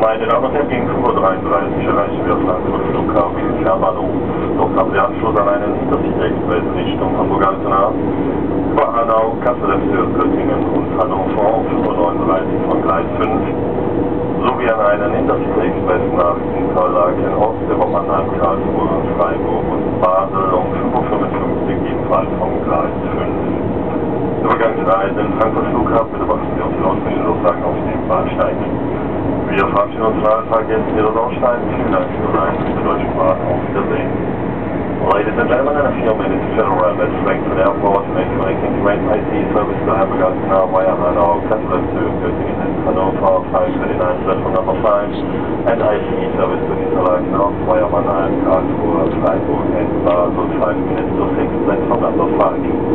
Meine Damen und Herren, gegen 5.33 Uhr erreichen wir Frankfurt Flughafen Fernbahnhof. Dort haben wir Anschluss an einen Intercity-Express Richtung Hamburg-Altona, über Hanau, Kassel, Göttingen und Hannover auf 5.39 von Gleis 5, sowie an einen Intercity-Express nach Interlaken, Ost, über Mannheim, Karlsruhe, Freiburg und Basel um 5.55 Uhr ebenfalls vom Gleis 5. Übergangsreise in Frankfurt Flughafen bitte beachten Sie auf die lautlichen Region Rosenstein, vielen Dank für Ihre Reise zur deutschen Bahn. Auf Wiedersehen. Ladies and gentlemen, in a few minutes, General Rabbit, Frankfurt Airport, make connecting train IT service to Hamburg now via Hanau, Kassel to Göttingen Hannover, 539 platform number 5, and IT service to Niederlag now via Mannheim, Karlsruhe, Freiburg and Basel, 5 minutes to 6, platform number 5.